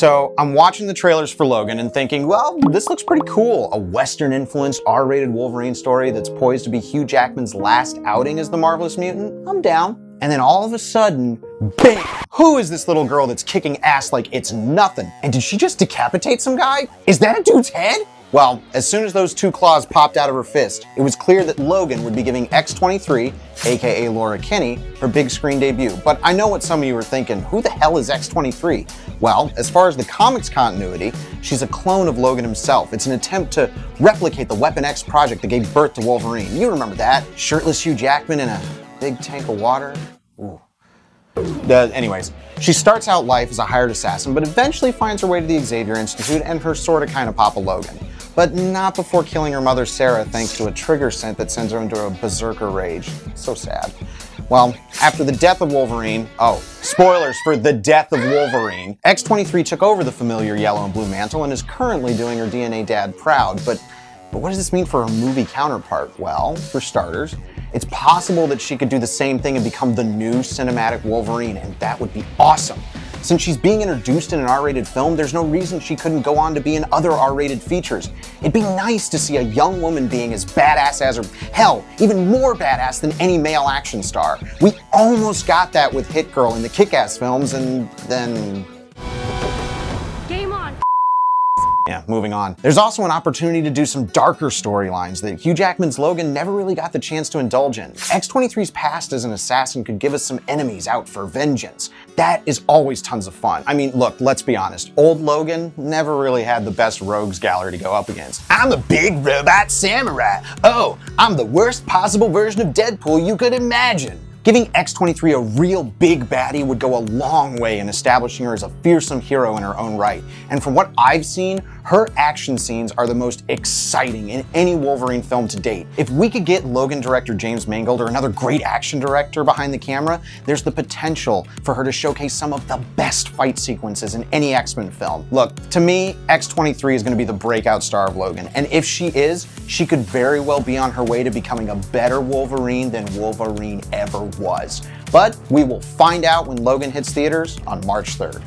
So I'm watching the trailers for Logan and thinking, well, this looks pretty cool. A Western influenced R-rated Wolverine story that's poised to be Hugh Jackman's last outing as the Marvelous Mutant. I'm down. And then all of a sudden, bam! Who is this little girl that's kicking ass like it's nothing? And did she just decapitate some guy? Is that a dude's head? Well, as soon as those two claws popped out of her fist, it was clear that Logan would be giving X-23, aka Laura Kinney, her big screen debut. But I know what some of you are thinking, who the hell is X-23? Well, as far as the comics continuity, she's a clone of Logan himself. It's an attempt to replicate the Weapon X project that gave birth to Wolverine. You remember that? Shirtless Hugh Jackman in a big tank of water? Ooh. Uh, anyways, she starts out life as a hired assassin, but eventually finds her way to the Xavier Institute and her sorta kinda Papa Logan but not before killing her mother Sarah thanks to a trigger scent that sends her into a berserker rage. So sad. Well, after the death of Wolverine, oh, spoilers for the death of Wolverine, X-23 took over the familiar yellow and blue mantle and is currently doing her DNA dad proud, but, but what does this mean for her movie counterpart? Well, for starters, it's possible that she could do the same thing and become the new cinematic Wolverine, and that would be awesome. Since she's being introduced in an R-rated film, there's no reason she couldn't go on to be in other R-rated features. It'd be nice to see a young woman being as badass as her, hell, even more badass than any male action star. We almost got that with Hit Girl in the Kick-Ass films, and then Yeah, moving on. There's also an opportunity to do some darker storylines that Hugh Jackman's Logan never really got the chance to indulge in. X-23's past as an assassin could give us some enemies out for vengeance. That is always tons of fun. I mean, look, let's be honest. Old Logan never really had the best rogues gallery to go up against. I'm a big robot samurai. Oh, I'm the worst possible version of Deadpool you could imagine. Giving X-23 a real big baddie would go a long way in establishing her as a fearsome hero in her own right. And from what I've seen, her action scenes are the most exciting in any Wolverine film to date. If we could get Logan director James Mangold or another great action director behind the camera, there's the potential for her to showcase some of the best fight sequences in any X-Men film. Look, to me, X-23 is going to be the breakout star of Logan, and if she is, she could very well be on her way to becoming a better Wolverine than Wolverine ever was. But we will find out when Logan hits theaters on March 3rd.